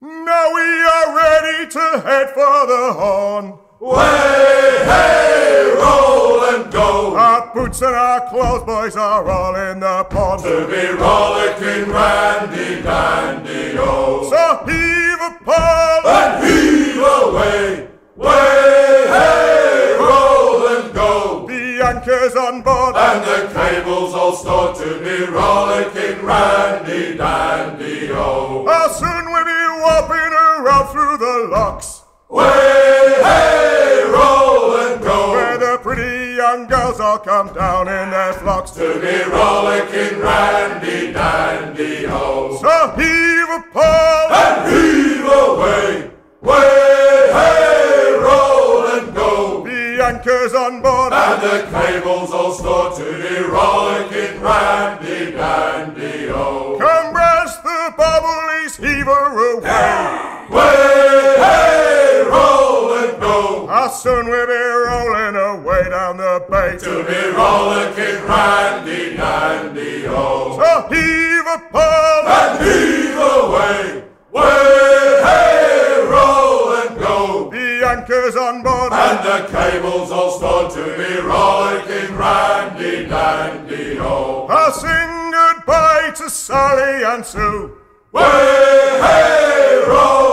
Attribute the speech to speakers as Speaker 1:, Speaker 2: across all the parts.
Speaker 1: Now we are ready to head for the horn.
Speaker 2: Way, hey, roll and go.
Speaker 1: Our boots and our clothes, boys, are all in the pond.
Speaker 2: To be rollicking randy dandy oh.
Speaker 1: So heave a pole
Speaker 2: and heave away. Way, hey, roll and go.
Speaker 1: The anchors on board
Speaker 2: and the cables all stored to be rollicking randy dandy oh.
Speaker 1: How soon we'll be locks.
Speaker 2: Way, hey, roll and go.
Speaker 1: Where the pretty young girls all come down in their flocks.
Speaker 2: To be rollicking randy dandy ho.
Speaker 1: So heave a pole
Speaker 2: and heave away. Way, hey, roll and go.
Speaker 1: The anchors on board
Speaker 2: and the cables all stored to be rollicking randy dandy rollicking randy dandy ho.
Speaker 1: So heave a
Speaker 2: and heave away. Way, hey, roll and go.
Speaker 1: The anchors on board
Speaker 2: and the cables all stored to be rollicking randy dandy oh. ho.
Speaker 1: I'll sing goodbye to Sally and Sue.
Speaker 2: Way, hey, roll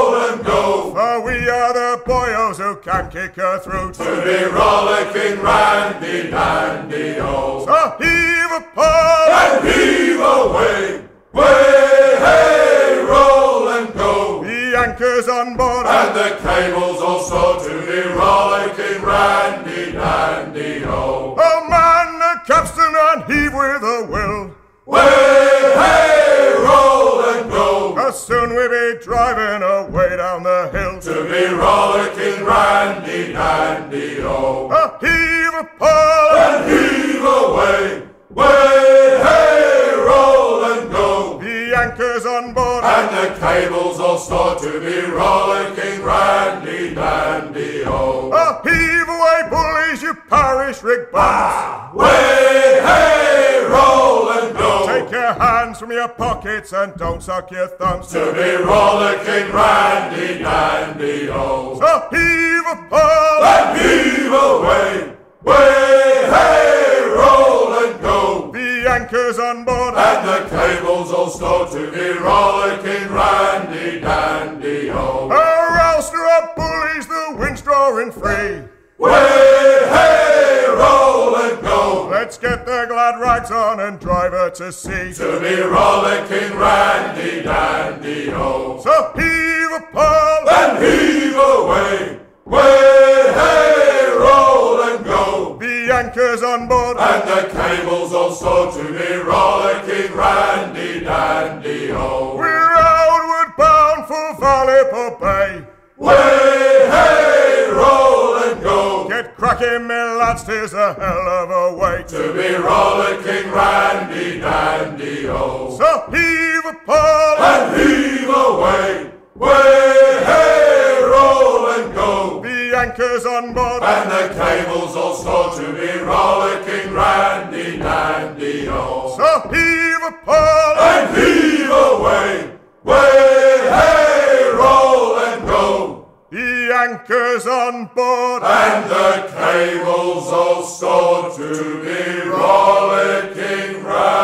Speaker 1: the boyos who can kick her through.
Speaker 2: To be rollicking randy dandy ho.
Speaker 1: So heave a pole
Speaker 2: and heave away. Way, hey, roll and go.
Speaker 1: The anchors on board
Speaker 2: and the cables stored to be rollicking randy dandy ho.
Speaker 1: Oh man, the capstan and heave with a will.
Speaker 2: Way, hey, roll and go.
Speaker 1: As soon we be driving away down the hill
Speaker 2: to be rollicking randy dandy. Oh.
Speaker 1: A heave a
Speaker 2: and heave away. Way, hey, roll and go.
Speaker 1: The anchors on board
Speaker 2: and the cables all stored to be rollicking randy dandy. Oh.
Speaker 1: A heave away, bullies, you parish rig bums.
Speaker 2: Ah, way, hey, roll and go.
Speaker 1: Take your hands from your pockets and don't suck your thumbs.
Speaker 2: To be rollicking randy dandy ho.
Speaker 1: So heave a pole
Speaker 2: and heave away. Way, hey, roll and go.
Speaker 1: The anchors on board
Speaker 2: and the cables all stored to be rollicking randy dandy ho.
Speaker 1: A roster of bullies, the wind's drawing free.
Speaker 2: Way, hey, roll and go.
Speaker 1: Let's get the glad rags on and drive her to sea.
Speaker 2: To be rollicking randy dandy ho.
Speaker 1: So heave a pole
Speaker 2: and heave away. Way, hey, roll and go.
Speaker 1: The anchors on board
Speaker 2: and the cables all stored to be rollicking randy dandy ho.
Speaker 1: We're outward bound for Valley Bay.
Speaker 2: Way, hey, roll and go.
Speaker 1: Get cracking, me lads, tis a hell of a way
Speaker 2: to be rollicking randy
Speaker 1: anchors on board
Speaker 2: and the cables all stored to be rollicking randy dandy ho. Oh.
Speaker 1: So heave a pole
Speaker 2: and heave away. Way, hey, roll and go.
Speaker 1: The anchors on board
Speaker 2: and the cables all stored to be rollicking randy.